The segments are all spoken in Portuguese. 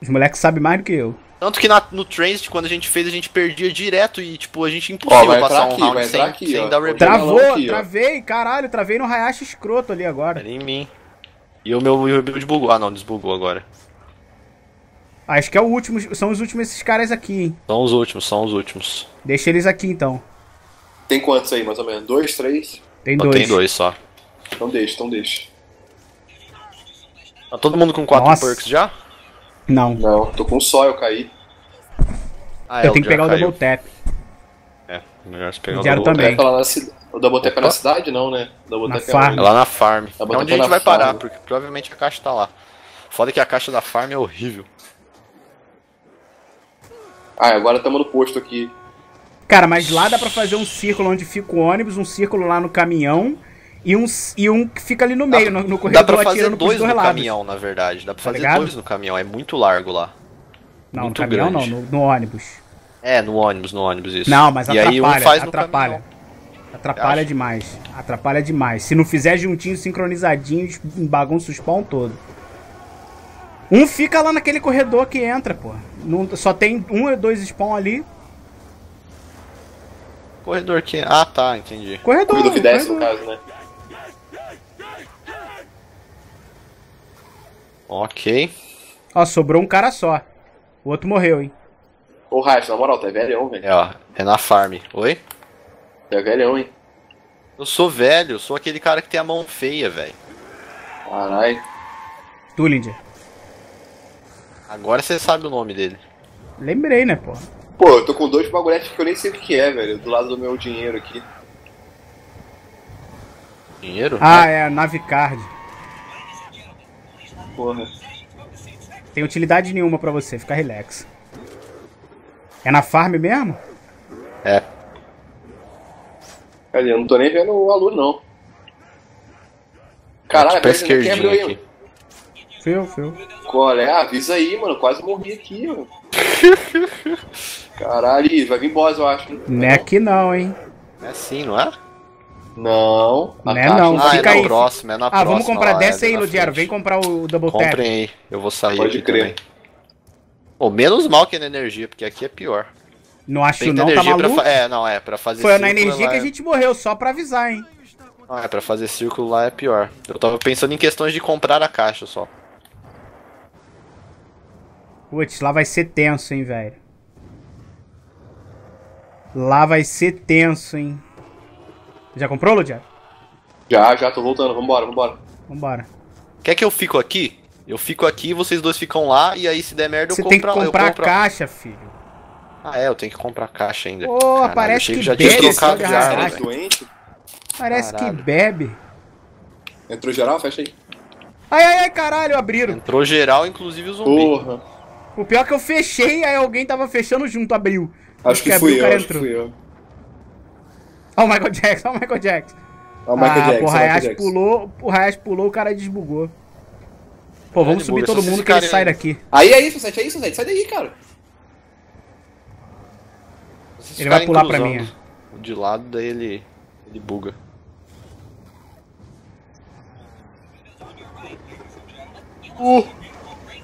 Os moleques sabem mais do que eu. Tanto que na- no Transit, quando a gente fez, a gente perdia direto e, tipo, a gente impossível passar um aqui, round sem, aqui, sem ó. dar replay. Travou, aqui, travei, caralho, travei no Hayashi escroto ali agora. Era em mim. E o meu rebuild bugou. Ah, não, desbugou agora. Acho que é o último, são os últimos esses caras aqui, hein? São os últimos, são os últimos. Deixa eles aqui então. Tem quantos aí, mais ou menos? Dois, três? Tem Só dois. tem dois só. Então deixa, então deixa. Tá todo mundo com quatro Nossa. perks já? Não. Não, tô com só, eu caí. Ah, eu tenho que pegar o caiu. double tap. É, melhor você pegar o double também. É na cidade. O da Boteca é na cidade, não, né? O da Boteca farm. É onde? lá na farm. Tá É onde a gente na vai farm. parar, porque provavelmente a caixa tá lá. Foda que a caixa da farm é horrível. Ah, agora estamos no posto aqui. Cara, mas lá dá pra fazer um círculo onde fica o ônibus, um círculo lá no caminhão e um, e um que fica ali no meio, no, no Dá corredor, pra fazer dois no caminhão, na verdade. Dá pra Tá fazer ligado? dois no caminhão, é muito largo lá. Não, Muito no caminhão grande. não, no, no ônibus. É, no ônibus, no ônibus, isso. Não, mas e atrapalha, aí um faz no atrapalha. caminhão. Atrapalha demais. Atrapalha demais. Se não fizer juntinho, sincronizadinhos, bagunça o spawn todo. Um fica lá naquele corredor que entra, pô. Não, só tem um ou dois spawn ali. Corredor que. Ah, tá, entendi. Corredor, Cuido que desce, no corredor. caso, né? Ok. Ó, sobrou um cara só. O outro morreu, hein. Ô, Racha, na moral, tá velhão, velho. É, ó. É na farm. Oi? Tá velhão, hein? Eu sou velho, eu sou aquele cara que tem a mão feia, velho. Caralho. Tullinger. Agora você sabe o nome dele. Lembrei, né, pô. Pô, eu tô com dois bagulhetes que eu nem sei o que é, velho. Do lado do meu dinheiro aqui. Dinheiro? Ah, é a Navicard. Porra. Tem utilidade nenhuma pra você, fica relax. É na farm mesmo? É. Cadê? Eu não tô nem vendo o aluno, não. Caralho, pra velho, quem abriu esquerdinha aí? aqui. Fio, fio. Qual é? Avisa aí, mano. Quase morri aqui, mano. Caralho, vai vir boss, eu acho. Não é aqui não, hein. É assim, não é? Não. a Não é caixa não, Ah, fica é na aí. próxima, é na Ah, próxima. vamos comprar. lá, Desce é aí, frente. Vem comprar o Double Tap. Comprem aí, eu vou sair Pode aqui crer. também. Pô, menos mal que é na energia, porque aqui é pior. Não acho Tem não, tá energia pra maluco? fa- É, não, é, pra fazer Foi na energia lá que a é- gente morreu, só pra avisar, hein. Não, é, pra fazer círculo lá é pior. Eu tava pensando em questões de comprar a caixa só. Putz, lá vai ser tenso, hein, velho. Lá vai ser tenso, hein. Já comprou, Ludiero? Já, já, tô voltando. Vambora, vambora. Vambora. Quer que eu fico aqui? Eu fico aqui, vocês dois ficam lá, e aí se der merda eu Você compro tem que comprar a compro caixa, filho. Ah, é, eu tenho que comprar caixa ainda. Pô, Caralho, parece que já bebe tinha trocado arraste. velho. doente? Parece Caralho. que bebe. Entrou geral? Fecha aí. Ai, ai, ai, caralho, abriram. Entrou geral, inclusive o zumbi. Porra. O pior é que eu fechei, aí alguém tava fechando junto, abriu. Acho que abriu, fui eu, acho que entrou. fui eu. Ó o Michael Jackson, ó o Michael Jackson. Ó, o Michael ah, Jackson, pô, o Hayashi pulou, o Hayashi pulou, o cara desbugou. Pô, vamos É, subir todo mundo que ele sai aí. daqui. Aí, aí, Sosete, aí, Sosete, sai daí, cara. Vocês Ele vai pular pra mim, o De lado, daí ele. ele buga.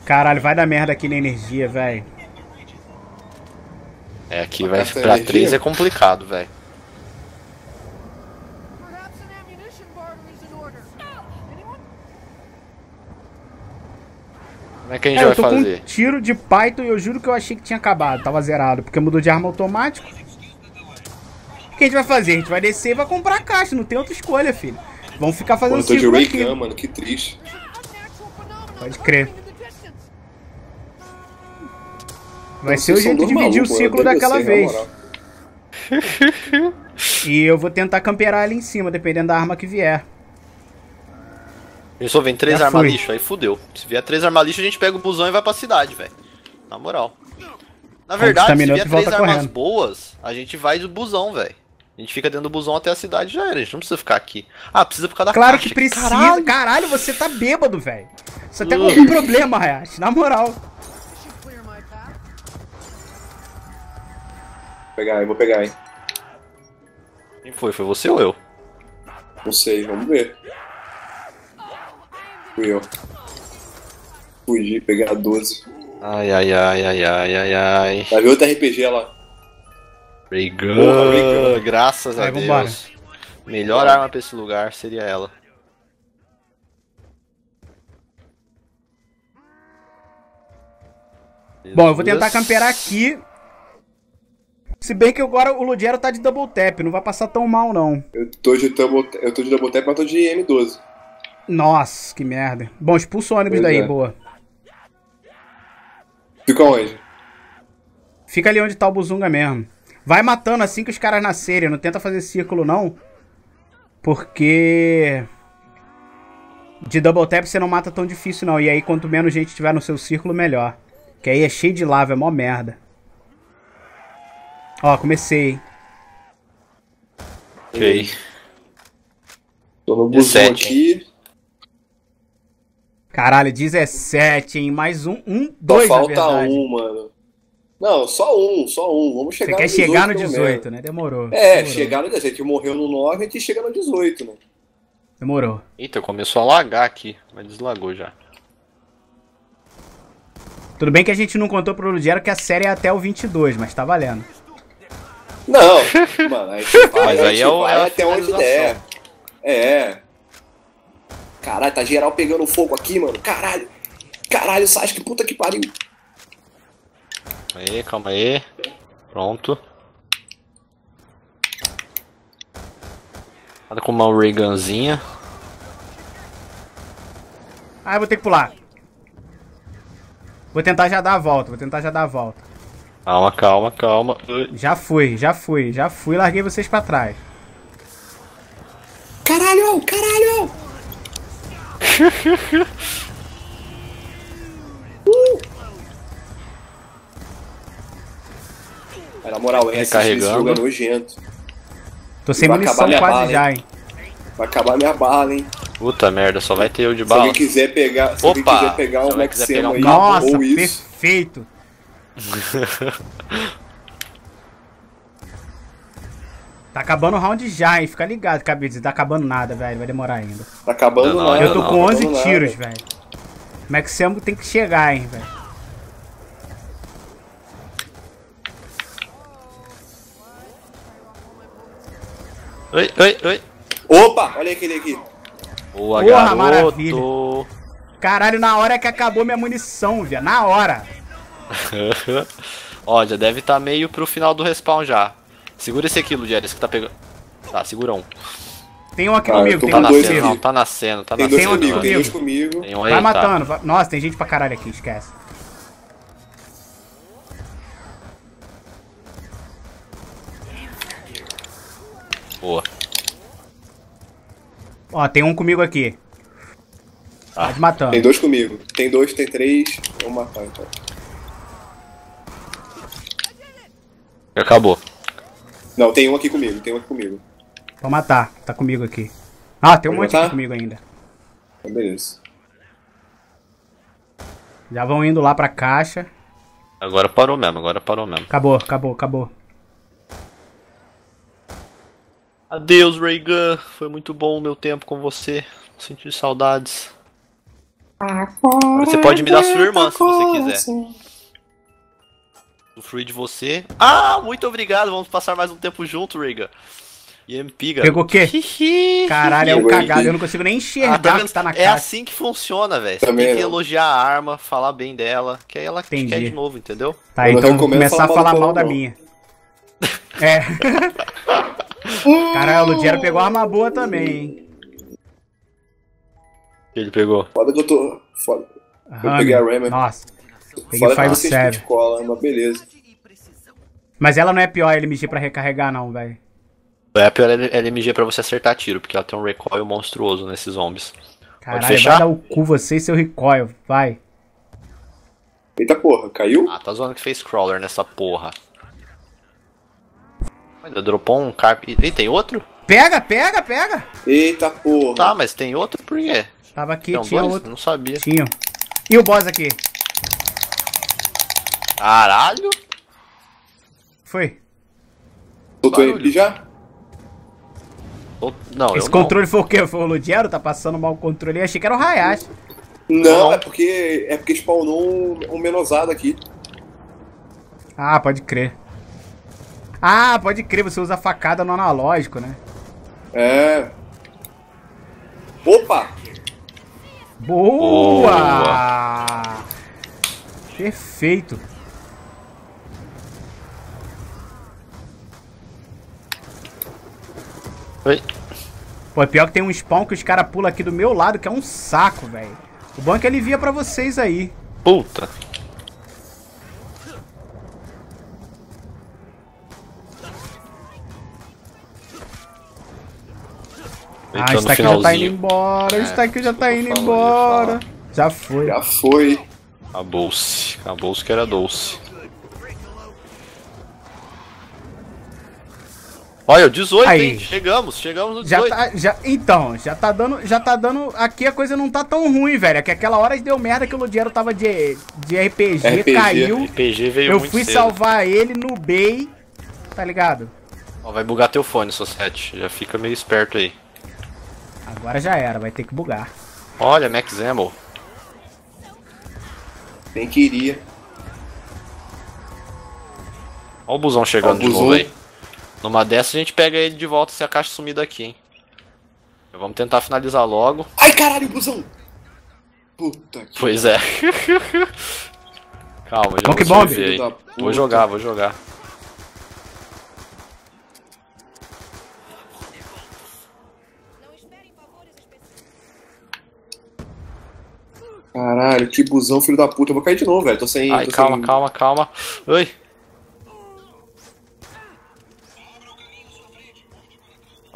Caralho, vai dar merda aqui na energia, velho. É, aqui vai pra energia? 3 é complicado, velho. Como é que a gente É, eu vai tô fazer? com um tiro de Python e eu juro que eu achei que tinha acabado, tava zerado, porque mudou de arma automático. O que a gente vai fazer? A gente vai descer e vai comprar a caixa, não tem outra escolha, filho. Vamos ficar fazendo eu tô de círculo Ray aqui. Gun, mano, que triste. Pode crer. Vai ser o jeito de dividir o ciclo eu daquela vez. E eu vou tentar camperar ali em cima, dependendo da arma que vier. Pensou, vem três Já arma fui. lixo, aí fudeu. Se vier três arma lixo, a gente pega o busão e vai pra cidade, velho. Na moral. Na verdade, se minutos vier três armas correndo. boas, a gente vai do busão, velho. A gente fica dentro do busão até a cidade já era, a gente não precisa ficar aqui. Ah, precisa causa da Claro caixa. que precisa. Caralho. Caralho, você tá bêbado, velho. Você tem algum problema, Hayashi, na moral. Vou pegar aí, vou pegar aí. Quem foi? Foi você ou eu? Não sei, vamos ver. Fui eu. Fugi, pegar 12. Ai, ai, ai, ai, ai, ai, ai. Vai ver outro RPG lá. Ray Porra, Gun, Ray Gun. graças a Vai, Deus. vambora. Melhor arma pra esse lugar seria ela. Bom, eu vou tentar camperar aqui. Se bem que agora o Ludiero tá de double tap, não vai passar tão mal não. Eu tô de double, eu tô de double tap, mas tô de M12. Nossa, que merda. Bom, expulsa o ônibus Pois daí, é. boa. Fica onde? Fica ali onde tá o Buzunga mesmo. Vai matando assim que os caras nascerem, não tenta fazer círculo não. Porque... De double tap você não mata tão difícil não. E aí quanto menos gente tiver no seu círculo, melhor. Que aí é cheio de lava, é mó merda. Ó, comecei, hein. Ok. Tô no busão 17. aqui. Caralho, 17, hein? Mais um, um, Só dois na falta um, mano. Não, só um, só um. Vamos Você chegar quer no 18. chegar no pelo 18, menos. né? Demorou. É, Demorou. chegar no 18. A gente morreu no 9, a gente chega no 18, né? Demorou. Eita, começou a lagar aqui, mas deslagou já. Tudo bem que a gente não contou pro Ludiero que a série é até o 22, mas tá valendo. Não, mano, a gente vai, Mas a aí gente é o- vai é até onde der. É. Caralho, tá geral pegando fogo aqui, mano. Caralho. Caralho, Sasuke, puta que pariu. Aí, calma aí. Pronto. Nada com uma Reaganzinha. Ah, eu vou ter que pular. Vou tentar já dar a volta, vou tentar já dar a volta. Calma, calma, calma. Já fui, já fui, já fui, larguei vocês pra trás. Caralho, caralho. Mas, na moral, esse, jogo é nojento. Tô sem munição quase bala, já, hein. Vai acabar minha bala, hein? Puta merda, só vai ter eu de Se alguém bala. quiser pegar, se Opa! quiser pegar Se um alguém quiser pegar Maxema um aí, Nossa, ou isso. perfeito. Tá acabando o round já, hein. Fica ligado, Cabide. Tá acabando nada, velho. Vai demorar ainda. Tá acabando Não, não, nada. Eu tô não, com tá 11 acabando nada. tiros, velho. O Maxemo tem que chegar, hein, velho. Oi, oi, oi. Opa, olha aquele aqui. Boa, Porra, garoto. maravilha. Caralho, na hora que acabou minha munição, velho. Na hora. Ó, já deve estar meio pro final do respawn já. Segura esse aqui, Ludieres, que tá pegando. Tá, segura um. Tem um aqui Ah, comigo, tem Tá um dois nascendo, não, aqui. tá nascendo, tá Tem dois Tem um nascendo. aqui comigo, tem comigo. dois comigo. Tem um aí, Vai tá. matando. vai- Nossa, tem gente pra caralho aqui, esquece. Boa. Ó, tem um comigo aqui. Ah. Matando. Tem dois comigo. Tem dois, tem três. Vamos matar então. Acabou. Não, tem um aqui comigo, tem um aqui comigo. Pode matar. Tá comigo aqui. Ah, tem um Pode monte aqui matar? comigo ainda. Então, beleza. Já vão indo lá pra caixa. Agora parou mesmo, agora parou mesmo. Acabou, acabou, acabou. Adeus, Reagan. Foi muito bom o meu tempo com você. Senti saudades. Agora você pode me dar sua irmã se você quiser. Usufruir de você. Ah, muito obrigado. Vamos passar mais um tempo junto, Reagan. EMP, garoto. Pegou o quê? Caralho, é um cagado. Eu não consigo nem Ah, enxergar tá o vendo? que tá na é caixa. assim que funciona, velho. Você Também tem que não. elogiar a arma, falar bem dela, que aí ela te Entendi. quer de novo, entendeu? Tá, Eu então vou começar a falar mal mal da minha. É. Caralho, o Ludiero pegou arma boa também, hein. Que ele pegou. Foda que eu tô. Foda. Hammer. peguei a Rammer. Nossa. Peguei Foda que 5 vocês 7 de cola, mas beleza. Mas ela não é pior LMG pra recarregar, não, velho. É a pior LMG pra você acertar tiro, porque ela tem um recoil monstruoso nesses zombies. Caralho, fechar? vai dar o cu você e seu recoil. Vai. Eita porra, caiu? Ah, tá zoando que fez crawler nessa porra. Ainda dropou um carp. Ih, tem outro? Pega, pega, pega. Eita porra. Tá, mas tem outro por quê? Tava aqui, Tem tinha dois? outro. Não sabia. Tinha. E o boss aqui? Caralho! Foi. Soltou. MP já? Não, Esse eu controle foi o quê? Foi o Ludiero? Tá passando mal o controle. Eu achei que era o Hayashi. Não, Não. é porque é porque spawnou um, um menosado aqui. Ah, pode crer. Ah, pode crer, você usa facada no analógico, né? É. Opa! Boa! Perfeito. Oi. Pô, é pior que tem um spawn que os caras pulam aqui do meu lado, que é um saco, velho. O bom é que ele via pra vocês aí. Puta. Ah, isso no daqui já tá indo embora, isso daqui já tá indo embora. Já foi. Já foi. Acabou-se. Acabou-se que era doce. Olha, o 18, Aí. hein? Chegamos, chegamos no Já 18. tá, já, então, já tá dando, já tá dando, aqui a coisa não tá tão ruim, velho, é que aquela hora deu merda que o Ludiero tava de, de RPG, RPG. caiu, RPG veio eu muito fui cedo. salvar ele no Bay, tá ligado? Ó, vai bugar teu fone, Society. Já fica meio esperto aí. Agora já era, vai ter que bugar. Olha, Max Ammo. Nem queria. Olha o busão chegando Ó o de novo busão. aí. Numa dessa a gente pega ele de volta se a caixa sumir daqui, hein. Vamos tentar finalizar logo. Ai, caralho, busão! Puta que Pois é. Calma, já Monkey vou Bomb. servir aí. Filho da Vou jogar, vou jogar. Não esperem favores especiais. Caralho, que busão, filho da puta. Eu vou cair de novo, velho. Tô sem. Ai, tô calma, sem... calma, calma. Oi.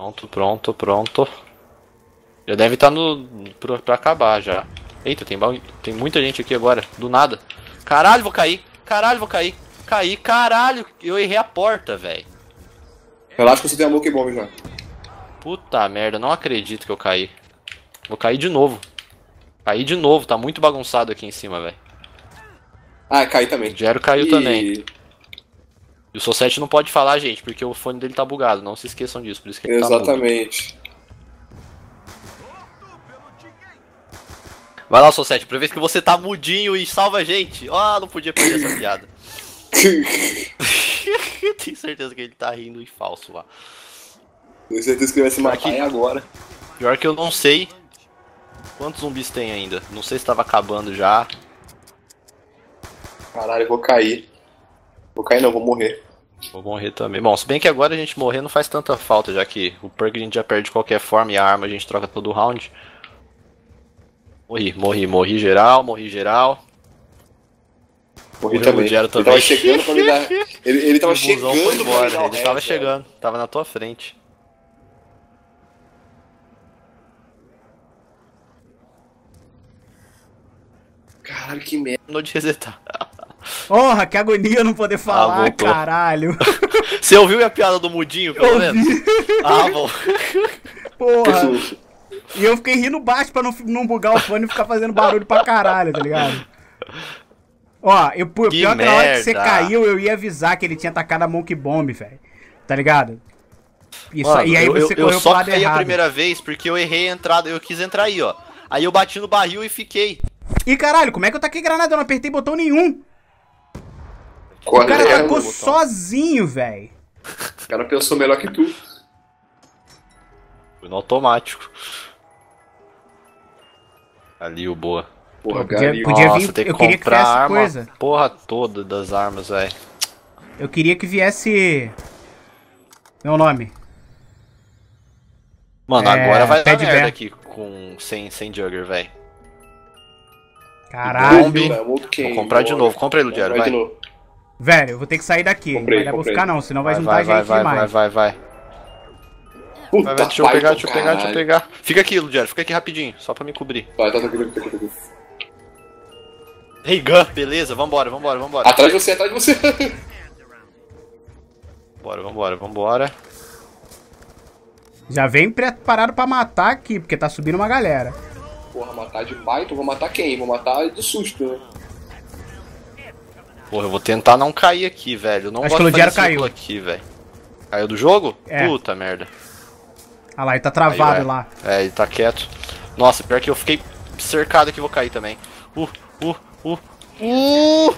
Pronto, pronto, pronto. Já deve estar no pra, pra acabar já. Eita, tem, ba- tem muita gente aqui agora, do nada. Caralho, vou cair. Caralho, vou cair. Caí, caralho. Eu errei a porta, velho. Relaxa que você tem a Monkey Bomb já. Puta merda, não acredito que eu caí. Vou cair de novo. Caí de novo, tá muito bagunçado aqui em cima, velho. Ah, caí também. O Jero caiu E- também. E o Society não pode falar, gente, porque o fone dele tá bugado. Não se esqueçam disso, por isso que ele tá. Exatamente. Vai lá, Society, aproveita que você tá mudinho e salva a gente. Ah, não podia perder essa piada. Tenho certeza que ele tá rindo em falso lá. Tenho certeza que ele vai se matar agora. Pior que eu não sei quantos zumbis tem ainda. Não sei se tava acabando já. Caralho, eu vou cair. Vou cair não, vou morrer. Vou morrer também. Bom, se bem que agora a gente morrer não faz tanta falta, já que o perk a gente já perde de qualquer forma e a arma a gente troca todo round. Morri, morri, morri geral, morri geral. Morri também. Ele também. tava chegando pra me dar. Ele, ele tava chegando foi pra me embora, dar ele tava chegando, tava na tua frente. Caralho, que merda. Terminou de resetar. Porra, que agonia eu não poder falar, voltou. caralho. Você ouviu a piada do mudinho, pelo menos? Ah, bom. Porra. E eu fiquei rindo baixo pra não, não bugar o fone e ficar fazendo barulho pra caralho, tá ligado? Ó, eu, Que pior que na hora que você caiu, eu ia avisar que ele tinha atacado a Monkey Bomb, velho. Tá ligado? Isso, Mano, e aí eu, você eu, eu correu pro só lado caí a primeira vez porque eu errei a entrada, eu quis entrar aí, ó. Aí eu bati no barril e fiquei. E caralho, como é que eu taquei granada? Eu não apertei botão nenhum. O cara é, tacou mano? sozinho, velho. O cara pensou melhor que tu. Fui no automático. Ali o boa. Porra, Podia- podia- Nossa, vir- tem que eu queria que comprar a tivesse arma, coisa. porra toda das armas, velho. Eu queria que viesse. Meu nome. Mano, É, agora vai dar Ted merda Bear. aqui com, sem, sem Jugger, velho. Caralho. Bombe. Vou comprar de novo. Compra aí, Ludiero, Vai vai. de novo. Velho, eu vou ter que sair daqui. Comprei, não vai dar pra ficar não, senão vai, Vai, juntar vai, vai, gente vai, vai, demais. vai, vai. Puta Vai, vai, deixa eu pegar, deixa eu pegar, deixa eu pegar. Fica aqui, Ludiero, fica aqui rapidinho, só pra me cobrir. Vai, tá, aqui, tá aqui, aqui, aqui. Hey, Gun, beleza, vambora, vambora, vambora. Atrás de você, atrás de você. Bora, vambora, vambora. Já vem preparado pra matar aqui, porque tá subindo uma galera. Porra, matar de Python, vou matar quem? Vou matar de susto, né? Porra, eu vou tentar não cair aqui, velho. Eu não Acho gosto que o Ludiero caiu. aqui, velho. Caiu do jogo? É. Puta merda. Olha lá, ele tá Aí, travado vai. lá. É, ele tá quieto. Nossa, pior que eu fiquei cercado aqui, vou cair também. Uh, uh, uh, uh!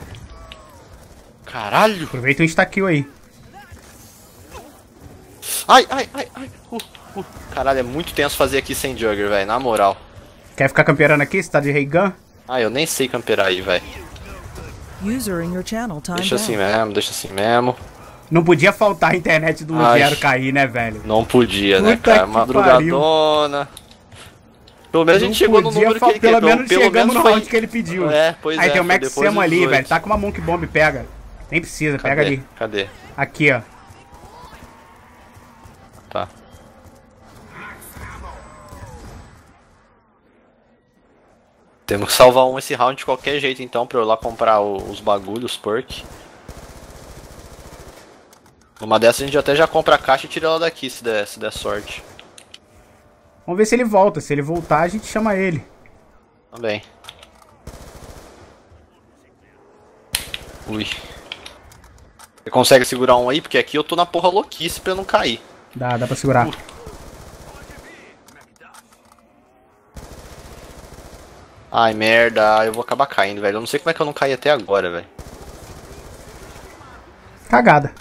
Caralho! Aproveita o insta-kill aí. Ai, ai, ai, ai. Uh, uh. Caralho, é muito tenso fazer aqui sem Jugger, velho, na moral. Quer ficar campeando aqui? Você tá de Ray Gun? Ah, eu nem sei camperar aí, velho. Deixa assim mesmo, deixa assim mesmo. Não podia faltar a internet do Ai. Lugero cair, né, velho? Não podia, né, Puta cara? que Madrugadona. Pelo menos a gente chegou no número que ele Pelo quebrou. menos Pelo chegamos menos no foi... round que ele pediu. É, pois Aí é. tem o foi Max dos ali, velho. Tá com uma Monk Bomb, pega. Nem precisa, pega Cadê? ali. Cadê? Aqui, ó. Tá. Temos que salvar um esse round de qualquer jeito então pra eu ir lá comprar o- os bagulhos, os perk. Numa dessas a gente até já compra a caixa e tira ela daqui se der, se der sorte. Vamos ver se ele volta. Se ele voltar, a gente chama ele. Também. Ui. Você consegue segurar um aí? Porque aqui eu tô na porra louquice pra eu não cair. Dá, dá pra segurar. Ai, merda, eu vou acabar caindo, velho. Eu não sei como é que eu não caí até agora, velho. Cagada.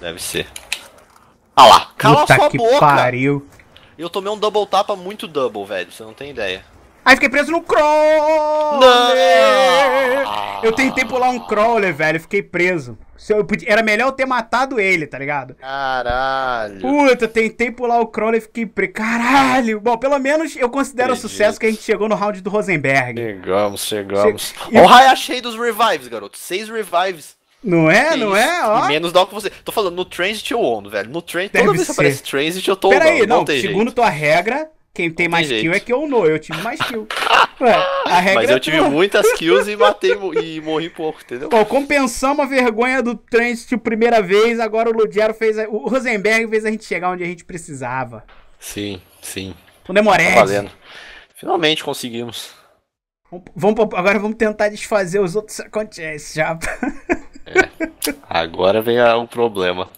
Deve ser. Ah lá, cala Puta sua que boca! pariu. Eu tomei um double tapa muito double, velho. Você não tem ideia. Ai, fiquei preso no crawler! Eu tentei pular um crawler, velho. Fiquei preso. Podia- Era melhor eu ter matado ele, tá ligado? Caralho. Puta, tentei pular o crawler e fiquei preso. Caralho! Bom, pelo menos eu considero Acredito. sucesso que a gente chegou no round do Rosenberg. Chegamos, chegamos. Che- Olha o raio achei dos revives, garoto. Seis revives. Não é? Não é? Ó. E menos dá o que você. Tô falando, no Transit eu ono, velho. No Transit, toda vez que aparece Transit eu tô Pera aí, não. tem Segundo tua regra, quem tem Não mais tem kill é que eu não. Eu tive mais kill. Ué, a regra Mas é eu tive tua. muitas kills e matei e morri pouco, entendeu? Pô, compensamos a vergonha do Transit primeira vez, agora o Ludiero fez. a- O Rosenberg fez a gente chegar onde a gente precisava. Sim, sim. O Nemored. Tá valendo. Finalmente conseguimos. Vamos, agora vamos tentar desfazer os outros acontece já. Agora vem o problema.